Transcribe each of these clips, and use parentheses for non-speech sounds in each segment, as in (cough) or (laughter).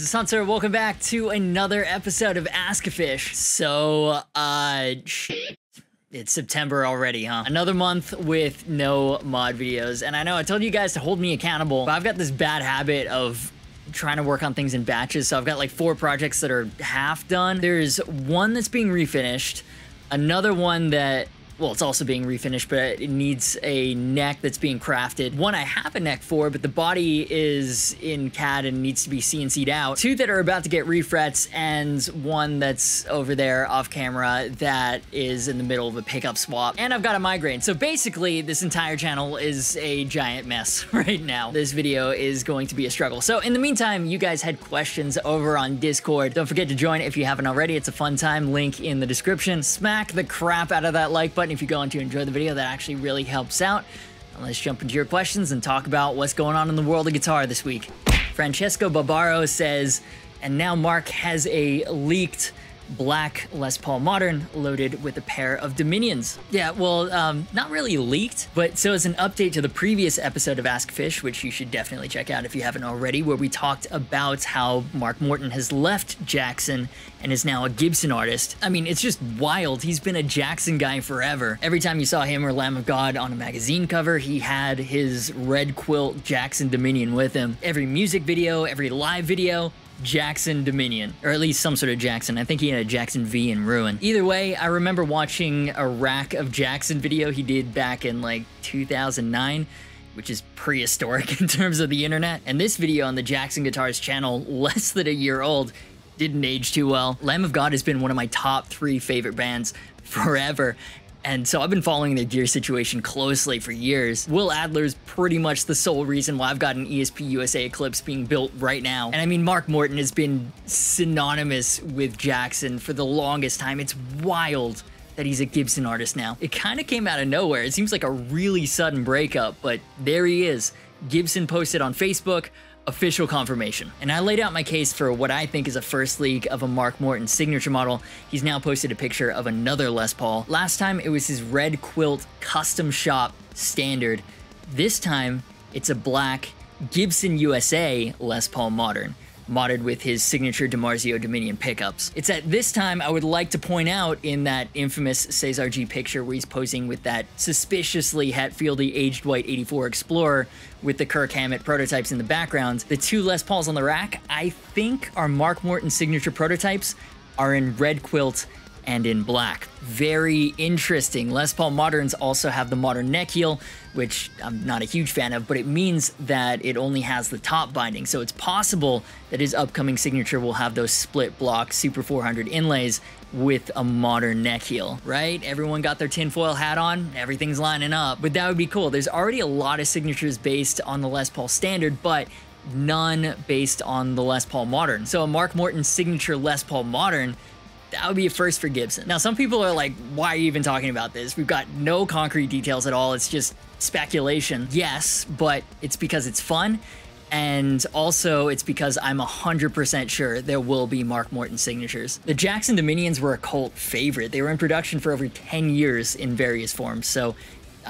This is Hunter. Welcome back to another episode of Ask a Fish. So, uh. It's September already, huh? Another month with no mod videos. And I know I told you guys to hold me accountable, but I've got this bad habit of trying to work on things in batches. So I've got like four projects that are half done. There's one that's being refinished, another one that well, it's also being refinished, but it needs a neck that's being crafted. One I have a neck for, but the body is in CAD and needs to be CNC'd out. Two that are about to get refrets, and one that's over there off camera that is in the middle of a pickup swap. And I've got a migraine. So basically, this entire channel is a giant mess (laughs) right now. This video is going to be a struggle. So in the meantime, you guys had questions over on Discord. Don't forget to join if you haven't already. It's a fun time. Link in the description. Smack the crap out of that like button if you're going to enjoy the video. That actually really helps out. And let's jump into your questions and talk about what's going on in the world of guitar this week. Francesco Barbaro says, and now Mark has a leaked black Les Paul Modern loaded with a pair of Dominions. Yeah, well, um, not really leaked, but so it's an update to the previous episode of Ask Fish, which you should definitely check out if you haven't already, where we talked about how Mark Morton has left Jackson and is now a Gibson artist. I mean, it's just wild. He's been a Jackson guy forever. Every time you saw him or Lamb of God on a magazine cover, he had his red quilt Jackson Dominion with him. Every music video, every live video, Jackson Dominion, or at least some sort of Jackson. I think he had a Jackson V in Ruin. Either way, I remember watching a rack of Jackson video he did back in like 2009 which is prehistoric (laughs) in terms of the internet. And this video on the Jackson Guitars channel, less than a year old, didn't age too well. Lamb of God has been one of my top three favorite bands forever. And so I've been following their gear situation closely for years. Will Adler's pretty much the sole reason why I've got an ESP USA Eclipse being built right now. And I mean, Mark Morton has been synonymous with Jackson for the longest time. It's wild that he's a Gibson artist now. It kind of came out of nowhere. It seems like a really sudden breakup, but there he is. Gibson posted on Facebook, official confirmation. And I laid out my case for what I think is a first leak of a Mark Morton signature model. He's now posted a picture of another Les Paul. Last time it was his red quilt custom shop standard. This time it's a black Gibson USA Les Paul Modern modded with his signature DiMarzio Dominion pickups. It's at this time I would like to point out in that infamous Cesar G picture where he's posing with that suspiciously Hatfieldy aged white 84 Explorer with the Kirk Hammett prototypes in the background. The two Les Pauls on the rack, I think are Mark Morton signature prototypes, are in red quilt and in black. Very interesting. Les Paul Moderns also have the modern neck heel, which I'm not a huge fan of, but it means that it only has the top binding. So it's possible that his upcoming signature will have those split block Super 400 inlays with a modern neck heel, right? Everyone got their tinfoil hat on, everything's lining up. But that would be cool. There's already a lot of signatures based on the Les Paul standard, but none based on the Les Paul Modern. So a Mark Morton signature Les Paul Modern that would be a first for Gibson. Now, some people are like, why are you even talking about this? We've got no concrete details at all. It's just speculation. Yes, but it's because it's fun. And also, it's because I'm 100% sure there will be Mark Morton signatures. The Jackson Dominions were a cult favorite. They were in production for over 10 years in various forms, so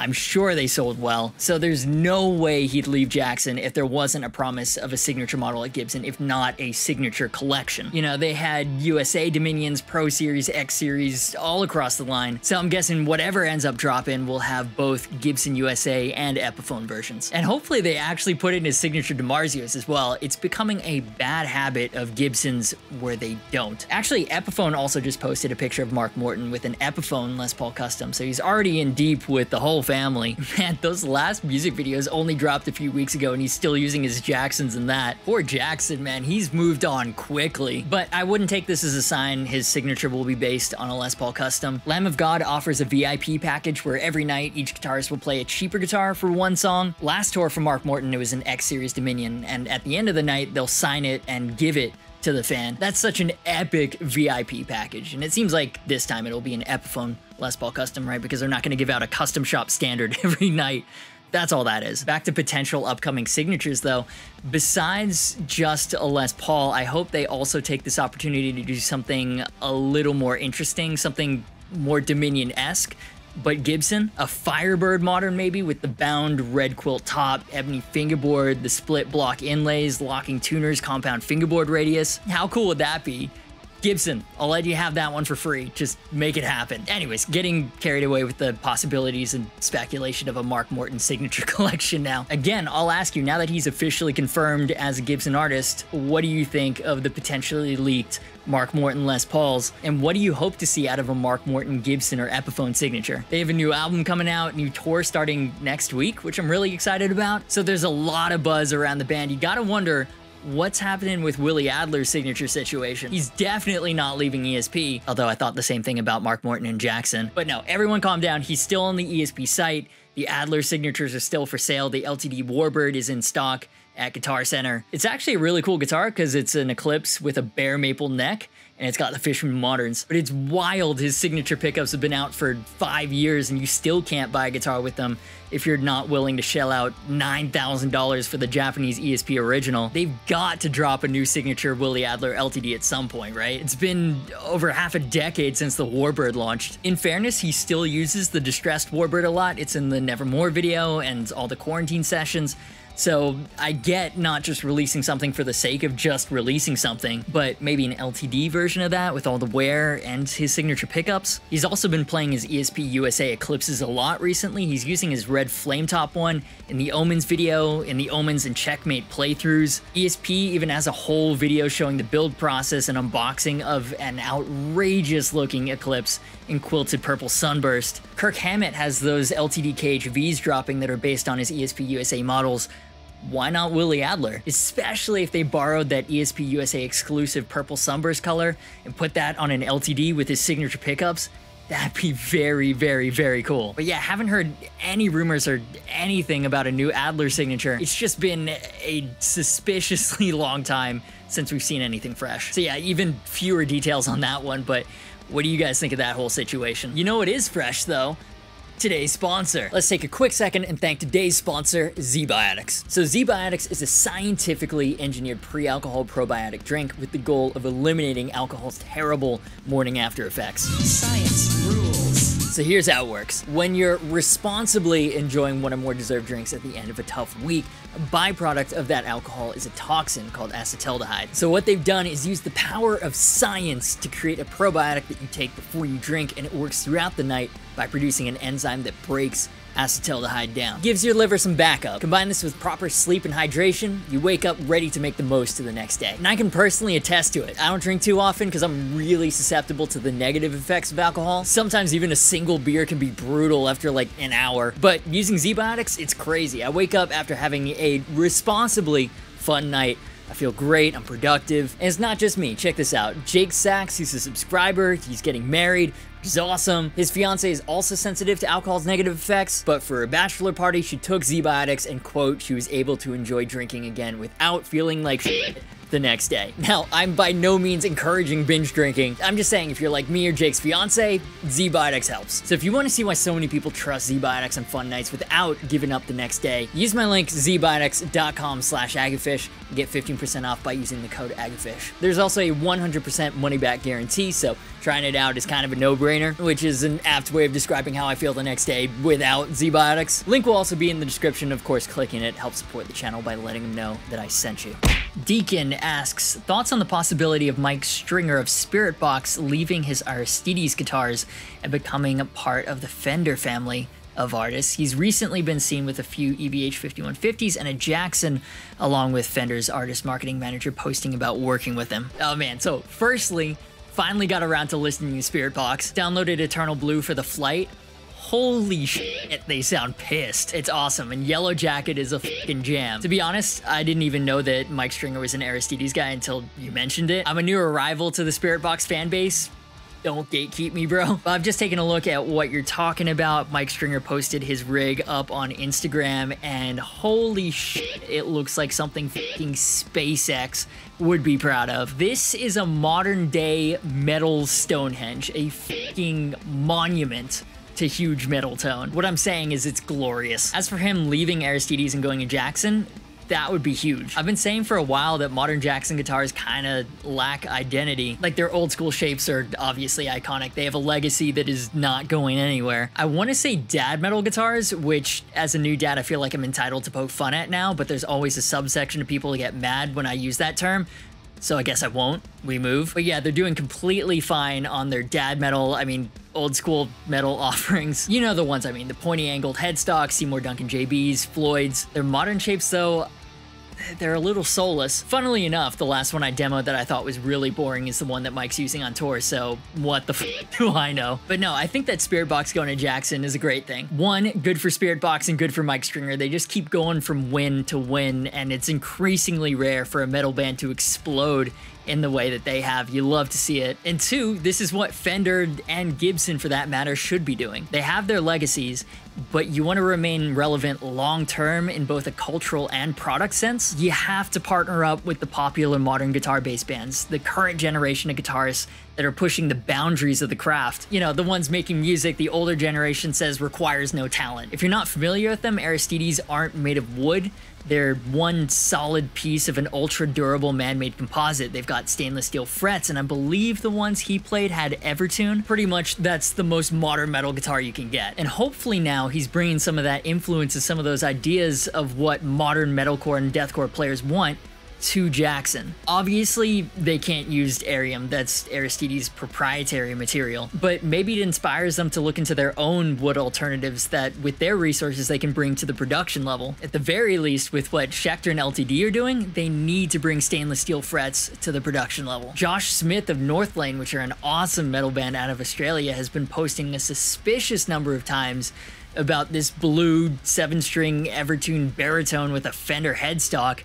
I'm sure they sold well. So there's no way he'd leave Jackson if there wasn't a promise of a signature model at Gibson, if not a signature collection. You know, they had USA Dominions, Pro Series, X Series, all across the line. So I'm guessing whatever ends up dropping will have both Gibson USA and Epiphone versions. And hopefully they actually put in his signature DiMarzios as well. It's becoming a bad habit of Gibsons where they don't. Actually, Epiphone also just posted a picture of Mark Morton with an Epiphone Les Paul Custom, so he's already in deep with the whole family. (laughs) Man, those last music videos only dropped a few weeks ago and he's still using his Jacksons in that. Poor Jackson, man, he's moved on quickly. But I wouldn't take this as a sign his signature will be based on a Les Paul custom. Lamb of God offers a VIP package where every night each guitarist will play a cheaper guitar for one song. Last tour for Mark Morton, it was an X Series Dominion, and at the end of the night, they'll sign it and give it to the fan. That's such an epic VIP package, and it seems like this time it'll be an Epiphone Les Paul custom, right? Because they're not going to give out a custom shop standard (laughs) every night. That's all that is. Back to potential upcoming signatures though. Besides just a Les Paul, I hope they also take this opportunity to do something a little more interesting, something more Dominion-esque but Gibson, a Firebird modern maybe with the bound red quilt top, ebony fingerboard, the split block inlays, locking tuners, compound fingerboard radius. How cool would that be? Gibson, I'll let you have that one for free. Just make it happen. Anyways, getting carried away with the possibilities and speculation of a Mark Morton signature (laughs) collection now. Again, I'll ask you, now that he's officially confirmed as a Gibson artist, what do you think of the potentially leaked Mark Morton Les Pauls, and what do you hope to see out of a Mark Morton Gibson or Epiphone signature? They have a new album coming out, new tour starting next week, which I'm really excited about. So there's a lot of buzz around the band. You gotta wonder what's happening with Willie Adler's signature situation? He's definitely not leaving ESP, although I thought the same thing about Mark Morton and Jackson. But no, everyone calm down. He's still on the ESP site. The Adler signatures are still for sale. The LTD Warbird is in stock at Guitar Center. It's actually a really cool guitar because it's an Eclipse with a bare maple neck and it's got the Fishman Moderns. But it's wild his signature pickups have been out for five years and you still can't buy a guitar with them if you're not willing to shell out $9,000 for the Japanese ESP original. They've got to drop a new signature Willie Adler LTD at some point, right? It's been over half a decade since the Warbird launched. In fairness, he still uses the distressed Warbird a lot. It's in the Nevermore video and all the quarantine sessions. So I get not just releasing something for the sake of just releasing something, but maybe an LTD version of that with all the wear and his signature pickups. He's also been playing his ESP USA Eclipses a lot recently. He's using his red flame top one in the Omens video, in the Omens and Checkmate playthroughs. ESP even has a whole video showing the build process and unboxing of an outrageous looking Eclipse in quilted purple sunburst. Kirk Hammett has those LTD KHVs dropping that are based on his ESP USA models, why not Willie Adler? Especially if they borrowed that ESP USA exclusive purple sunburst color and put that on an LTD with his signature pickups. That'd be very, very, very cool. But yeah, haven't heard any rumors or anything about a new Adler signature. It's just been a suspiciously (laughs) long time since we've seen anything fresh. So yeah, even fewer details on that one, but what do you guys think of that whole situation? You know what is fresh though? Today's sponsor. Let's take a quick second and thank today's sponsor, ZBiotics. So ZBiotics is a scientifically engineered pre-alcohol probiotic drink with the goal of eliminating alcohol's terrible morning after effects. Science rules. So here's how it works. When you're responsibly enjoying one or more deserved drinks at the end of a tough week, a byproduct of that alcohol is a toxin called acetaldehyde. So what they've done is use the power of science to create a probiotic that you take before you drink and it works throughout the night by producing an enzyme that breaks acetaldehyde down. Gives your liver some backup. Combine this with proper sleep and hydration, you wake up ready to make the most of the next day. And I can personally attest to it. I don't drink too often because I'm really susceptible to the negative effects of alcohol. Sometimes even a single beer can be brutal after like an hour. But using ZBiotics, it's crazy. I wake up after having a responsibly fun night I feel great, I'm productive. And it's not just me, check this out. Jake Sachs, he's a subscriber, he's getting married, He's awesome. His fiance is also sensitive to alcohol's negative effects, but for a bachelor party, she took ZBiotics and quote, she was able to enjoy drinking again without feeling like shit the next day. Now, I'm by no means encouraging binge drinking. I'm just saying if you're like me or Jake's fiance, ZBiotics helps. So if you want to see why so many people trust ZBiotics on fun nights without giving up the next day, use my link zbiotics.com slash agufish and get 15% off by using the code agufish. There's also a 100% money back guarantee, so trying it out is kind of a no-brainer, which is an apt way of describing how I feel the next day without ZBiotics. Link will also be in the description. Of course, clicking it helps support the channel by letting them know that I sent you. Deacon asks, thoughts on the possibility of Mike Stringer of Spiritbox leaving his Aristides guitars and becoming a part of the Fender family of artists. He's recently been seen with a few EVH 5150s and a Jackson, along with Fender's artist marketing manager posting about working with him. Oh man, so firstly, finally got around to listening to Spiritbox, downloaded Eternal Blue for the flight, holy shit, they sound pissed. It's awesome, and Yellow Jacket is a fucking jam. To be honest, I didn't even know that Mike Stringer was an Aristides guy until you mentioned it. I'm a new arrival to the Spiritbox fan base, don't gatekeep me, bro. (laughs) I've just taken a look at what you're talking about. Mike Stringer posted his rig up on Instagram, and holy shit, it looks like something fucking SpaceX would be proud of. This is a modern day metal Stonehenge, a fucking monument to huge metal tone. What I'm saying is it's glorious. As for him leaving Aristides and going to Jackson, that would be huge. I've been saying for a while that modern Jackson guitars kind of lack identity. Like their old school shapes are obviously iconic. They have a legacy that is not going anywhere. I want to say dad metal guitars, which as a new dad, I feel like I'm entitled to poke fun at now, but there's always a subsection of people who get mad when I use that term so I guess I won't. We move. But yeah, they're doing completely fine on their dad metal, I mean, old school metal (laughs) offerings. You know the ones I mean, the pointy angled headstock, Seymour Duncan JBs, Floyds. Their modern shapes though, they're a little soulless. Funnily enough, the last one I demoed that I thought was really boring is the one that Mike's using on tour, so what the (laughs) f do I know? But no, I think that Spiritbox going to Jackson is a great thing. One, good for Spiritbox and good for Mike Stringer. They just keep going from win to win, and it's increasingly rare for a metal band to explode in the way that they have. You love to see it. And two, this is what Fender and Gibson, for that matter, should be doing. They have their legacies, but you want to remain relevant long term in both a cultural and product sense, you have to partner up with the popular modern guitar bass bands, the current generation of guitarists that are pushing the boundaries of the craft. You know, the ones making music the older generation says requires no talent. If you're not familiar with them, Aristides aren't made of wood. They're one solid piece of an ultra durable man made composite. They've got stainless steel frets, and I believe the ones he played had Evertune. Pretty much that's the most modern metal guitar you can get. And hopefully now he's bringing some of that influence and some of those ideas of what modern metalcore and deathcore players want to Jackson. Obviously, they can't use Arium, that's Aristides' proprietary material, but maybe it inspires them to look into their own wood alternatives that, with their resources, they can bring to the production level. At the very least, with what Schecter and LTD are doing, they need to bring stainless steel frets to the production level. Josh Smith of Northlane, which are an awesome metal band out of Australia, has been posting a suspicious number of times about this blue seven string Evertune baritone with a Fender headstock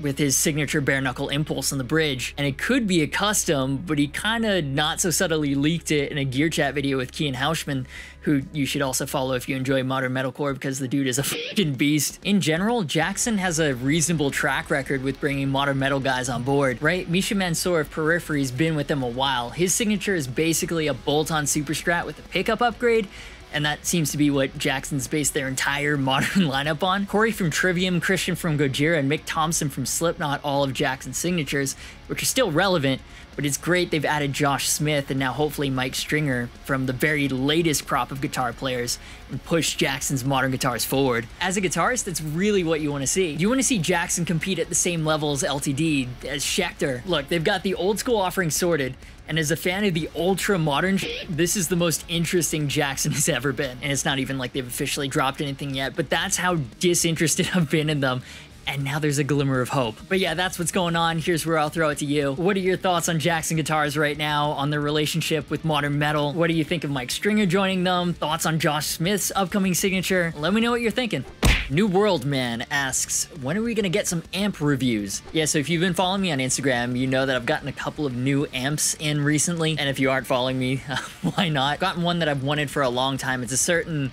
with his signature bare knuckle impulse on the bridge. And it could be a custom, but he kind of not so subtly leaked it in a Gear Chat video with Kian Hauschman, who you should also follow if you enjoy modern metalcore because the dude is a fucking beast. In general, Jackson has a reasonable track record with bringing modern metal guys on board, right? Misha Mansour of Periphery's been with them a while. His signature is basically a bolt-on super strat with a pickup upgrade and that seems to be what Jackson's based their entire (laughs) modern lineup on. Corey from Trivium, Christian from Gojira, and Mick Thompson from Slipknot, all of Jackson's signatures, which are still relevant, but it's great they've added Josh Smith and now hopefully Mike Stringer from the very latest crop of guitar players and push Jackson's modern guitars forward. As a guitarist, that's really what you want to see. You want to see Jackson compete at the same level as LTD, as Schecter. Look, they've got the old school offering sorted, and as a fan of the ultra modern, this is the most interesting Jackson (laughs) has ever been. And it's not even like they've officially dropped anything yet, but that's how disinterested (laughs) I've been in them and now there's a glimmer of hope. But yeah, that's what's going on. Here's where I'll throw it to you. What are your thoughts on Jackson Guitars right now, on their relationship with modern metal? What do you think of Mike Stringer joining them? Thoughts on Josh Smith's upcoming signature? Let me know what you're thinking. New World Man asks, when are we gonna get some amp reviews? Yeah, so if you've been following me on Instagram, you know that I've gotten a couple of new amps in recently. And if you aren't following me, (laughs) why not? I've gotten one that I've wanted for a long time. It's a certain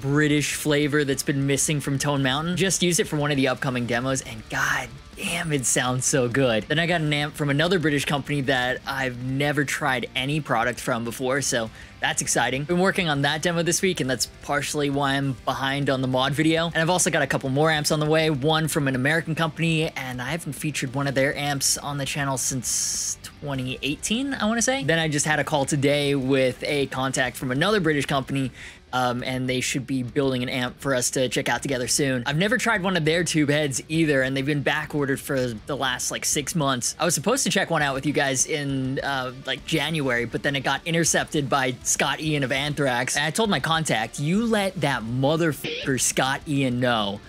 British flavor that's been missing from Tone Mountain. Just use it for one of the upcoming demos and god damn, it sounds so good. Then I got an amp from another British company that I've never tried any product from before, so that's exciting. Been working on that demo this week, and that's partially why I'm behind on the mod video. And I've also got a couple more amps on the way, one from an American company, and I haven't featured one of their amps on the channel since 2018, I want to say. Then I just had a call today with a contact from another British company um, and they should be building an amp for us to check out together soon. I've never tried one of their tube heads either, and they've been back ordered for the last like six months. I was supposed to check one out with you guys in uh, like January, but then it got intercepted by Scott Ian of Anthrax. And I told my contact, you let that motherfucker Scott Ian know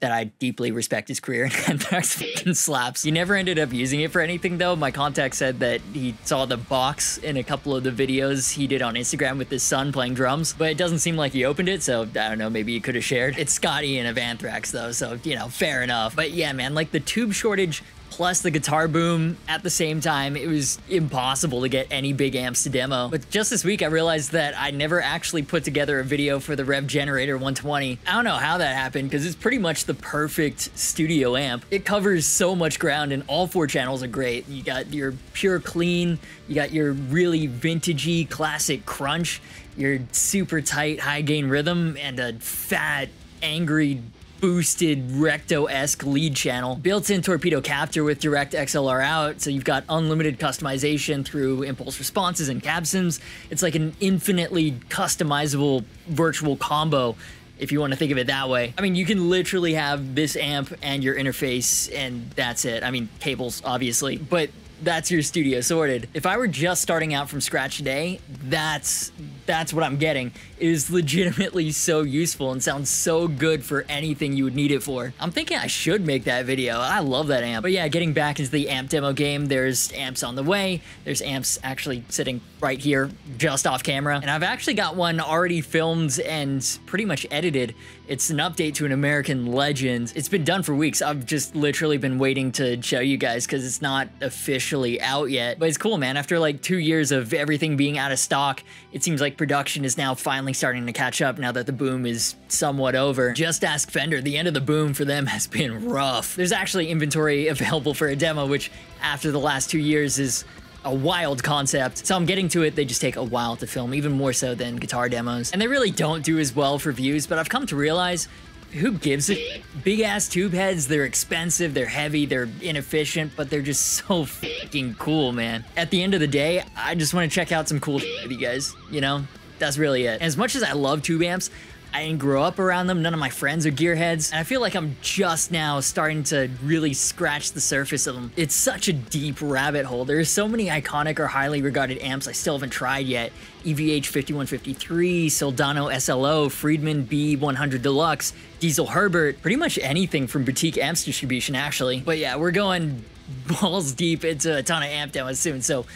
that I deeply respect his career (laughs) and Anthrax fucking slaps. He never ended up using it for anything though. My contact said that he saw the box in a couple of the videos he did on Instagram with his son playing drums, but it doesn't seem like he opened it, so I don't know, maybe he could have shared. It's Scott Ian of Anthrax though, so you know, fair enough. But yeah, man, like the tube shortage plus the guitar boom at the same time, it was impossible to get any big amps to demo. But just this week, I realized that I never actually put together a video for the Revv Generator 120. I don't know how that happened because it's pretty much the perfect studio amp. It covers so much ground and all four channels are great. You got your pure clean, you got your really vintagey classic crunch, your super tight high gain rhythm, and a fat, angry boosted recto-esque lead channel, built-in torpedo capture with direct XLR out, so you've got unlimited customization through impulse responses and cab sims. It's like an infinitely customizable virtual combo if you want to think of it that way. I mean, you can literally have this amp and your interface, and that's it. I mean, cables, obviously, but that's your studio sorted. If I were just starting out from scratch today, that's that's what I'm getting. Is legitimately so useful and sounds so good for anything you would need it for. I'm thinking I should make that video. I love that amp. But yeah, getting back into the amp demo game, there's amps on the way. There's amps actually sitting right here, just off camera. And I've actually got one already filmed and pretty much edited. It's an update to an American legend. It's been done for weeks. I've just literally been waiting to show you guys because it's not officially out yet. But it's cool, man. After like two years of everything being out of stock, it seems like production is now finally starting to catch up now that the boom is somewhat over. Just ask Fender, the end of the boom for them has been rough. There's actually inventory available for a demo, which after the last two years is a wild concept. So I'm getting to it, they just take a while to film, even more so than guitar demos. And they really don't do as well for views, but I've come to realize who gives it? Big ass tube heads, they're expensive, they're heavy, they're inefficient, but they're just (laughs) so fucking cool, man. At the end of the day, I just want to check out some cool with you guys, you know? That's really it. As much as I love tube amps, I didn't grow up around them. None of my friends are gearheads. And I feel like I'm just now starting to really scratch the surface of them. It's such a deep rabbit hole. There's so many iconic or highly regarded amps I still haven't tried yet. EVH 5153, Soldano SLO, Friedman B100 Deluxe, Diesel Herbert, pretty much anything from boutique amps distribution actually. But yeah, we're going (laughs) balls deep into a ton of amp demos soon. So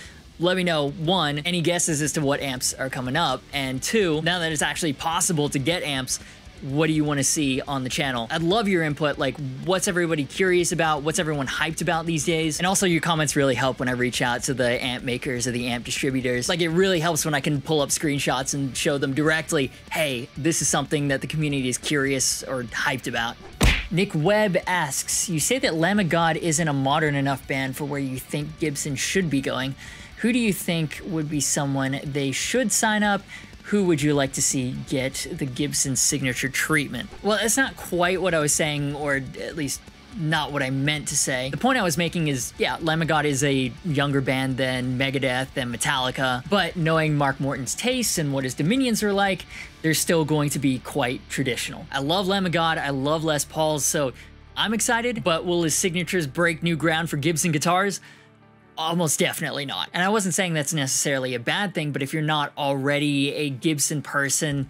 let me know one, any guesses as to what amps are coming up, and two, now that it's actually possible to get amps, what do you want to see on the channel? I'd love your input, like what's everybody curious about, what's everyone hyped about these days, and also your comments really help when I reach out to the amp makers or the amp distributors. Like it really helps when I can pull up screenshots and show them directly, hey, this is something that the community is curious or hyped about. Nick Webb asks, you say that Lamb of God isn't a modern enough band for where you think Gibson should be going. Who do you think would be someone they should sign up? Who would you like to see get the Gibson signature treatment? Well, that's not quite what I was saying, or at least not what I meant to say. The point I was making is, yeah, Lamb of God is a younger band than Megadeth and Metallica, but knowing Mark Morton's tastes and what his Dominions are like, they're still going to be quite traditional. I love Lamb of God, I love Les Pauls, so I'm excited, but will his signatures break new ground for Gibson guitars? Almost definitely not. And I wasn't saying that's necessarily a bad thing, but if you're not already a Gibson person,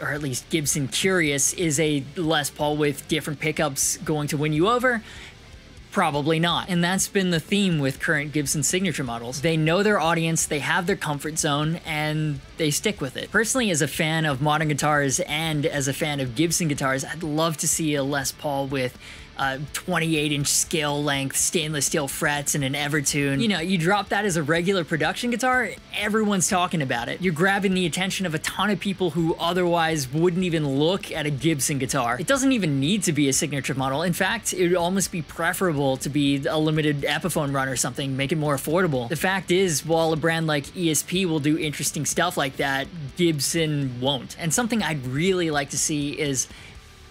or at least Gibson curious, is a Les Paul with different pickups going to win you over? Probably not. And that's been the theme with current Gibson signature models. They know their audience, they have their comfort zone, and they stick with it. Personally, as a fan of modern guitars and as a fan of Gibson guitars, I'd love to see a Les Paul with uh, 28 inch scale length stainless steel frets and an Evertune. You know, you drop that as a regular production guitar, everyone's talking about it. You're grabbing the attention of a ton of people who otherwise wouldn't even look at a Gibson guitar. It doesn't even need to be a signature model. In fact, it would almost be preferable to be a limited Epiphone run or something, make it more affordable. The fact is, while a brand like ESP will do interesting stuff like that, Gibson won't. And something I'd really like to see is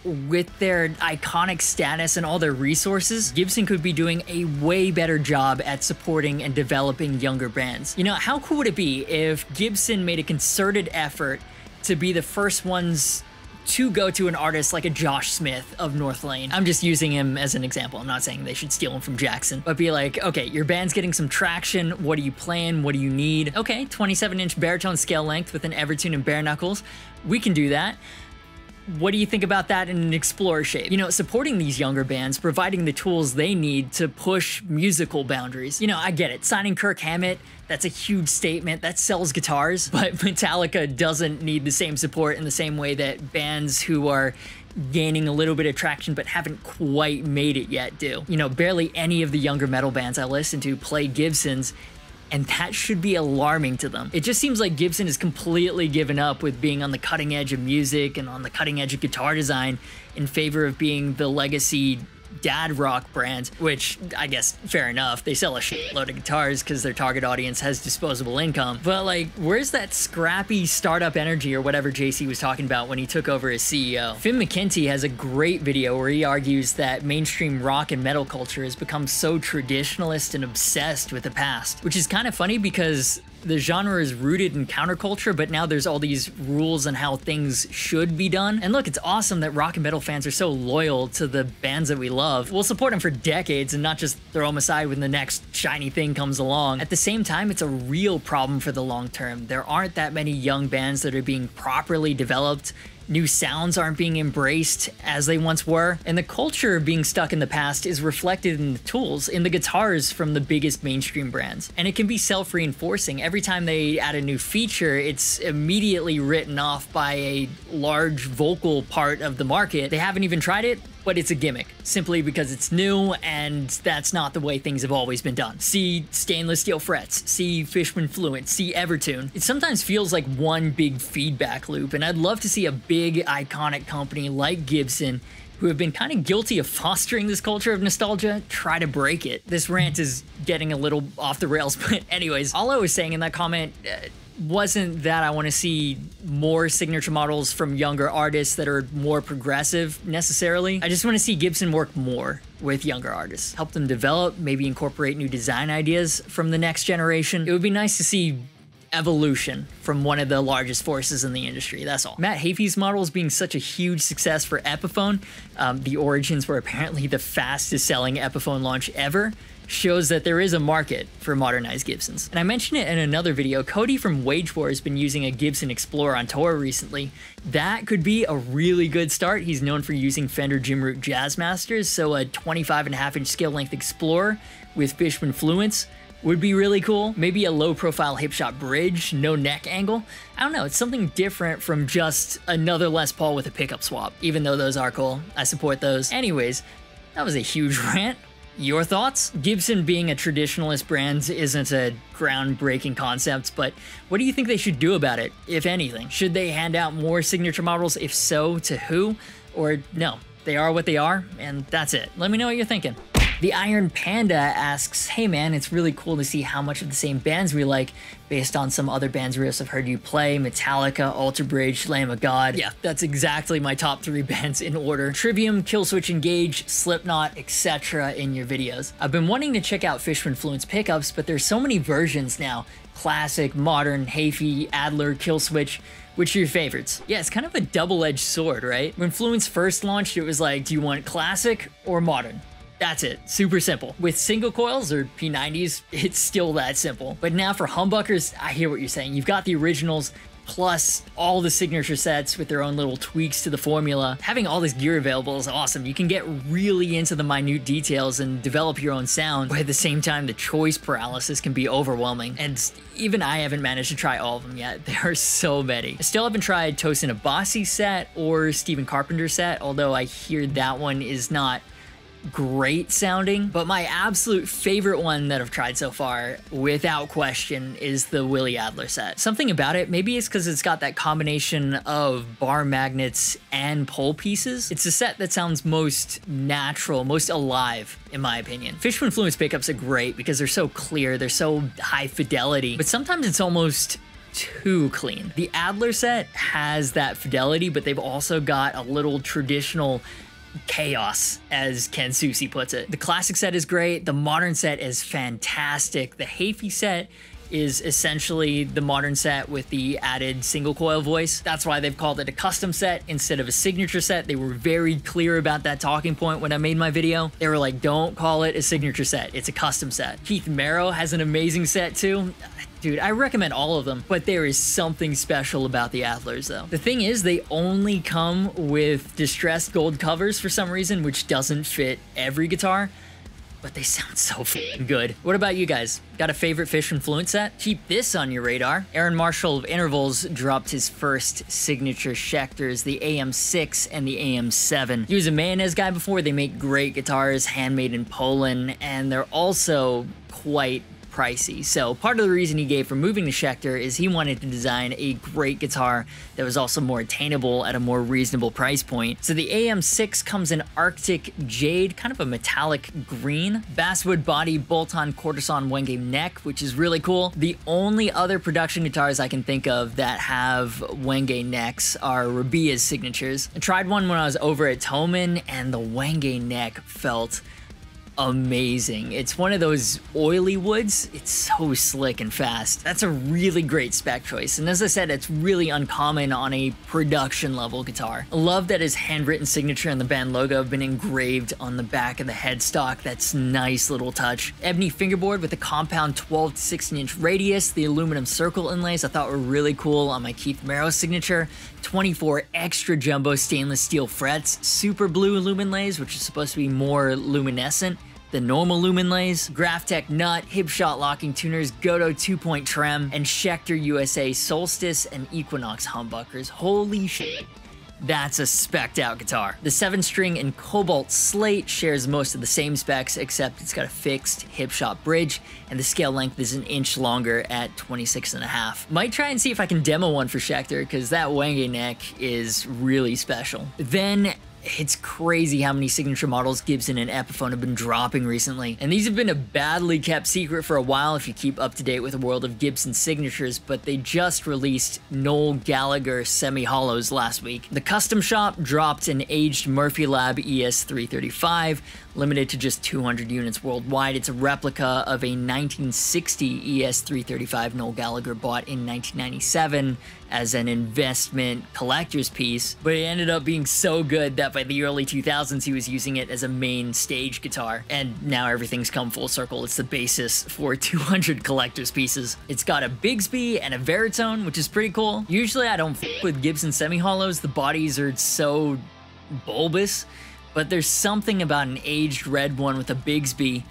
with their iconic status and all their resources, Gibson could be doing a way better job at supporting and developing younger bands. You know, how cool would it be if Gibson made a concerted effort to be the first ones to go to an artist like a Josh Smith of Northlane. I'm just using him as an example. I'm not saying they should steal him from Jackson, but be like, okay, your band's getting some traction. What are you playing? What do you need? Okay, 27 inch baritone scale length with an Evertune and bare knuckles. We can do that what do you think about that in an explorer shape? You know, supporting these younger bands, providing the tools they need to push musical boundaries. You know, I get it. Signing Kirk Hammett, that's a huge statement. That sells guitars, (laughs) but Metallica doesn't need the same support in the same way that bands who are gaining a little bit of traction but haven't quite made it yet do. You know, barely any of the younger metal bands I listen to play Gibsons and that should be alarming to them. It just seems like Gibson has completely given up with being on the cutting edge of music and on the cutting edge of guitar design in favor of being the legacy dad rock brand, which I guess fair enough. They sell a shitload of guitars because their target audience has disposable income. But like, where's that scrappy startup energy or whatever JC was talking about when he took over as CEO? Finn McKenty has a great video where he argues that mainstream rock and metal culture has become so traditionalist and obsessed with the past, which is kind of funny because the genre is rooted in counterculture, but now there's all these rules on how things should be done. And look, it's awesome that rock and metal fans are so loyal to the bands that we love. We'll support them for decades and not just throw them aside when the next shiny thing comes along. At the same time, it's a real problem for the long term. There aren't that many young bands that are being properly developed New sounds aren't being embraced as they once were, and the culture of being stuck in the past is reflected in the tools, in the guitars from the biggest mainstream brands. And it can be self reinforcing. Every time they add a new feature, it's immediately written off by a large vocal part of the market. They haven't even tried it, but it's a gimmick simply because it's new and that's not the way things have always been done. See stainless steel frets, see Fishman Fluence, see Evertune. It sometimes feels like one big feedback loop, and I'd love to see a big iconic company like Gibson who have been kind of guilty of fostering this culture of nostalgia try to break it. This rant is getting a little off the rails, (laughs) but anyways, all I was saying in that comment, uh, wasn't that I want to see more signature models from younger artists that are more progressive necessarily. I just want to see Gibson work more with younger artists, help them develop, maybe incorporate new design ideas from the next generation. It would be nice to see evolution from one of the largest forces in the industry. That's all. Matt Heafy's models being such a huge success for Epiphone, um, the origins were apparently the fastest selling Epiphone launch ever shows that there is a market for modernized Gibsons. And I mentioned it in another video, Cody from Wage War has been using a Gibson Explorer on tour recently. That could be a really good start. He's known for using Fender Jim Root Jazzmasters, so a 25 and a half inch scale length Explorer with Fishman Fluence would be really cool. Maybe a low profile Hipshot bridge, no neck angle. I don't know, it's something different from just another Les Paul with a pickup swap, even though those are cool. I support those. Anyways, that was a huge (laughs) rant. Your thoughts? Gibson being a traditionalist brand isn't a groundbreaking concept, but what do you think they should do about it, if anything? Should they hand out more signature models? If so, to who? Or no, they are what they are, and that's it. Let me know what you're thinking. The Iron Panda asks, Hey man, it's really cool to see how much of the same bands we like based on some other bands we have heard you play Metallica, Alter Bridge, Lamb of God. Yeah, that's exactly my top three (laughs) bands in order Trivium, Killswitch Engage, Slipknot, etc. in your videos. I've been wanting to check out Fishman Fluence pickups, but there's so many versions now classic, modern, Heafy, Adler, Killswitch. Which are your favorites? Yeah, it's kind of a double-edged sword, right? When Fluence first launched, it was like, do you want classic or modern? That's it. Super simple. With single coils or P90s, (laughs) it's still that simple. But now for humbuckers, I hear what you're saying. You've got the originals, plus all the signature sets with their own little tweaks to the formula. Having all this gear available is awesome. You can get really into the minute details and develop your own sound, but at the same time, the choice paralysis can be overwhelming. And even I haven't managed to try all of them yet. (laughs) There are so many. I still haven't tried Tosin Abasi set or Stephen Carpenter set, although I hear that one is not great sounding, but my absolute favorite one that I've tried so far, without question, is the Willie Adler set. Something about it, maybe it's because it's got that combination of bar magnets and pole pieces. It's a set that sounds most natural, most alive, in my opinion. Fishman Fluence pickups are great because they're so clear, they're so high fidelity, but sometimes it's almost too clean. The Adler set has that fidelity, but they've also got a little traditional chaos, as Ken puts it. The classic set is great. The modern set is fantastic. The Heafy set is essentially the modern set with the added single coil voice. That's why they've called it a custom set instead of a signature set. They were very clear about that talking point when I made my video. They were like, don't call it a signature set, it's a custom set. Keith Merrow has an amazing set too. Dude, I recommend all of them, but there is something special about the Adlers though. The thing is, they only come with distressed gold covers for some reason, which doesn't fit every guitar but they sound so good. What about you guys? Got a favorite fish Fluence set? Keep this on your radar. Aaron Marshall of Intervals dropped his first signature Schecters, the AM6 and the AM7. He was a Mayones guy before. They make great guitars, handmade in Poland, and they're also quite pricey. So part of the reason he gave for moving to Schecter is he wanted to design a great guitar that was also more attainable at a more reasonable price point. So the AM6 comes in Arctic Jade, kind of a metallic green, basswood body, bolt-on quartersawn Wenge neck, which is really cool. The only other production guitars I can think of that have Wenge necks are Rabea's signatures. I tried one when I was over at Thomann and the Wenge neck felt amazing. It's one of those oily woods. It's so slick and fast. That's a really great spec choice. And as I said, it's really uncommon on a production level guitar. I love that his handwritten signature and the band logo have been engraved on the back of the headstock. That's nice little touch. Ebony fingerboard with a compound 12 to 16 inch radius. The aluminum circle inlays I thought were really cool on my Keith Merrow signature. 24 extra jumbo stainless steel frets, super blue luminlays, which is supposed to be more luminescent, the normal Luminlays, Graph Tech nut, Hipshot locking tuners, Gotoh 2-point trem, and Schecter USA Solstice and Equinox humbuckers. Holy shit. That's a specked out guitar. The 7 string in Cobalt Slate shares most of the same specs, except it's got a fixed Hipshot bridge, and the scale length is an inch longer at 26 and a half. Might try and see if I can demo one for Schecter, because that Wenge neck is really special. Then it's crazy how many signature models Gibson and Epiphone have been dropping recently. And these have been a badly kept secret for a while if you keep up to date with the world of Gibson signatures, but they just released Noel Gallagher semi-hollows last week. The custom shop dropped an aged Murphy Lab ES335, limited to just 200 units worldwide. It's a replica of a 1960 ES335 Noel Gallagher bought in 1997 as an investment collector's piece, but it ended up being so good that by the early 2000s he was using it as a main stage guitar, and now everything's come full circle. It's the basis for (laughs) 200 collector's pieces. It's got a Bigsby and a Varitone, which is pretty cool. Usually I don't with Gibson semi-hollows, the bodies are so bulbous, but there's something about an aged red one with a Bigsby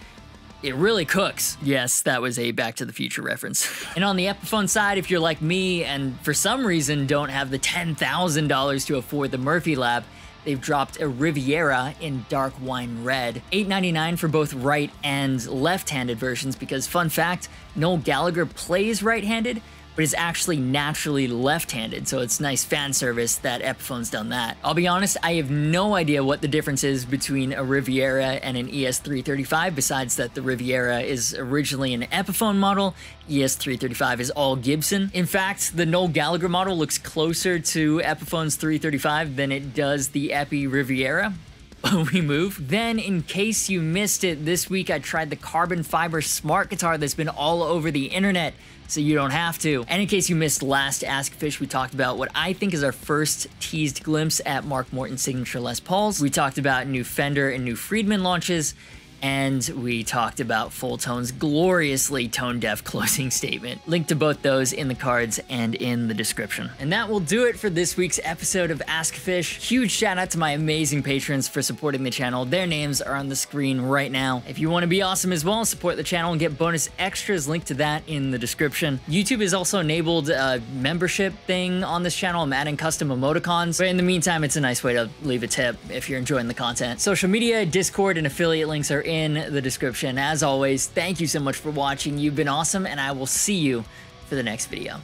it really cooks. Yes, that was a Back to the Future reference. (laughs) and on the Epiphone side, if you're like me and for some reason don't have the $10,000 to afford the Murphy Lab, they've dropped a Riviera in dark wine red. $8.99 for both right and left-handed versions because fun fact, Noel Gallagher plays right-handed, but is actually naturally left-handed, so it's nice fan service that Epiphone's done that. I'll be honest, I have no idea what the difference is between a Riviera and an ES335, besides that the Riviera is originally an Epiphone model, ES335 is all Gibson. In fact, the Noel Gallagher model looks closer to Epiphone's 335 than it does the Epi Riviera, (laughs) we move. Then, in case you missed it, this week I tried the carbon fiber smart guitar that's been all over the internet, so you don't have to. And in case you missed last Ask Fish, we talked about what I think is our first teased glimpse at Mark Morton's signature Les Pauls. We talked about new Fender and new Friedman launches, and we talked about Fulltone's gloriously tone deaf closing statement. Link to both those in the cards and in the description. And that will do it for this week's episode of Ask Fish. Huge shout out to my amazing patrons for supporting the channel. Their names are on the screen right now. If you want to be awesome as well, support the channel and get bonus extras, link to that in the description. YouTube has also enabled a membership thing on this channel. I'm adding custom emoticons, but in the meantime, it's a nice way to leave a tip if you're enjoying the content. Social media, Discord, and affiliate links are in the description. As always, thank you so much for watching. You've been awesome, and I will see you for the next video.